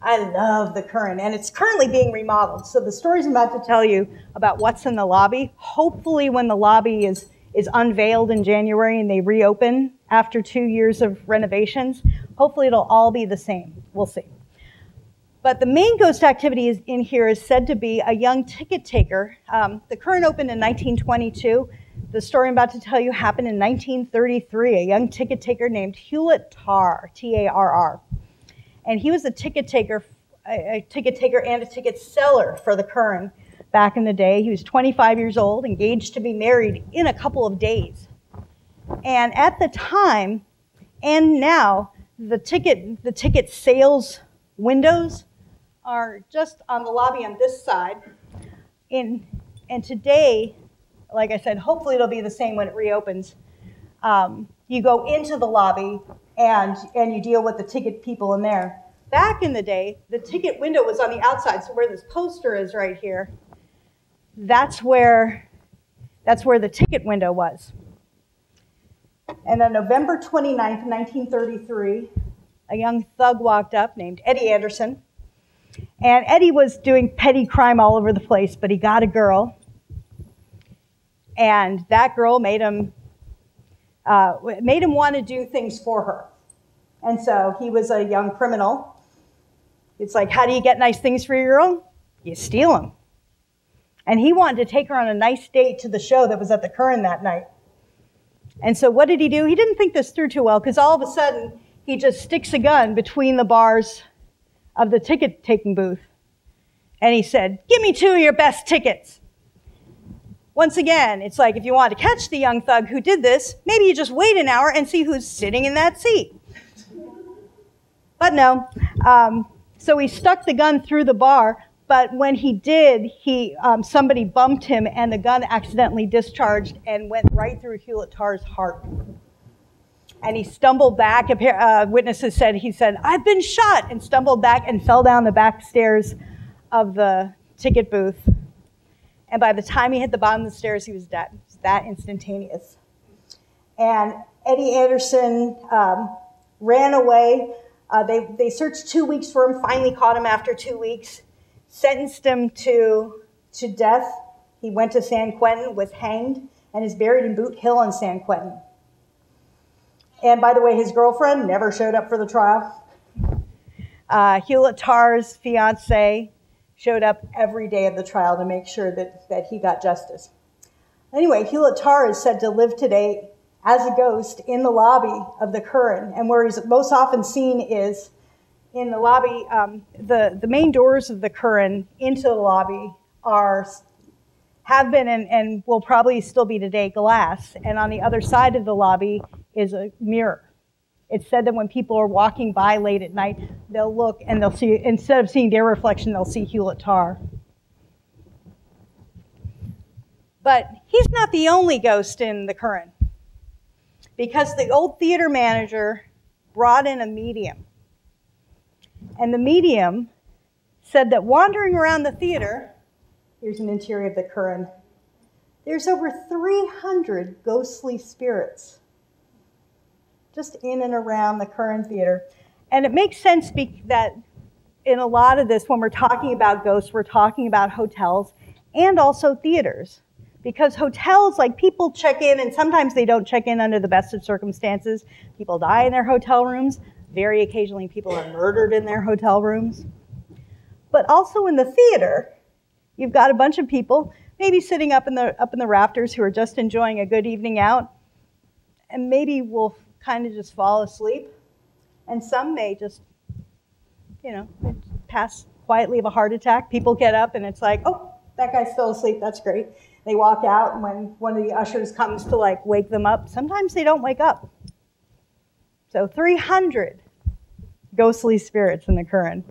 I love the Curran, and it's currently being remodeled. So the stories I'm about to tell you about what's in the lobby, hopefully when the lobby is, is unveiled in January and they reopen after two years of renovations, hopefully it'll all be the same. We'll see. But the main ghost activity is in here is said to be a young ticket taker. Um, the Curran opened in 1922. The story I'm about to tell you happened in 1933. A young ticket taker named Hewlett Tarr, T-A-R-R and he was a ticket taker, a, ticket taker and a ticket seller for the Curran back in the day. He was 25 years old, engaged to be married in a couple of days. And at the time, and now, the ticket, the ticket sales windows are just on the lobby on this side. In, and today, like I said, hopefully it'll be the same when it reopens. Um, you go into the lobby and, and you deal with the ticket people in there. Back in the day, the ticket window was on the outside, so where this poster is right here, that's where, that's where the ticket window was. And on November 29th, 1933, a young thug walked up named Eddie Anderson. And Eddie was doing petty crime all over the place, but he got a girl. And that girl made him uh, made him want to do things for her. And so he was a young criminal. It's like, how do you get nice things for your girl? You steal them. And he wanted to take her on a nice date to the show that was at the Curran that night. And so what did he do? He didn't think this through too well because all of a sudden he just sticks a gun between the bars of the ticket taking booth. And he said, Give me two of your best tickets. Once again, it's like if you want to catch the young thug who did this, maybe you just wait an hour and see who's sitting in that seat. But no. Um, so he stuck the gun through the bar, but when he did, he um, somebody bumped him, and the gun accidentally discharged and went right through Hewlett Tarr's heart. And he stumbled back. Uh, witnesses said he said, "I've been shot," and stumbled back and fell down the back stairs of the ticket booth and by the time he hit the bottom of the stairs, he was dead. It was that instantaneous. And Eddie Anderson um, ran away. Uh, they, they searched two weeks for him, finally caught him after two weeks, sentenced him to, to death. He went to San Quentin, was hanged, and is buried in Boot Hill in San Quentin. And by the way, his girlfriend never showed up for the trial. Uh, Hewlett Tarr's fiance showed up every day of the trial to make sure that, that he got justice. Anyway, Hewlett Tarr is said to live today as a ghost in the lobby of the Curran, and where he's most often seen is in the lobby. Um, the, the main doors of the Curran into the lobby are have been and, and will probably still be today glass, and on the other side of the lobby is a mirror. It's said that when people are walking by late at night, they'll look and they'll see, instead of seeing their reflection, they'll see Hewlett Tarr. But he's not the only ghost in the Curran. Because the old theater manager brought in a medium. And the medium said that wandering around the theater, here's an interior of the Curran, there's over 300 ghostly spirits just in and around the Curran Theater. And it makes sense that in a lot of this, when we're talking about ghosts, we're talking about hotels and also theaters. Because hotels, like people check in, and sometimes they don't check in under the best of circumstances. People die in their hotel rooms. Very occasionally, people are murdered in their hotel rooms. But also in the theater, you've got a bunch of people maybe sitting up in the up in the rafters who are just enjoying a good evening out, and maybe will kind of just fall asleep. And some may just, you know, pass quietly of a heart attack. People get up and it's like, oh, that guy's still asleep. That's great. They walk out, and when one of the ushers comes to like wake them up, sometimes they don't wake up. So 300 ghostly spirits in the Curran.